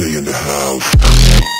stay in the house.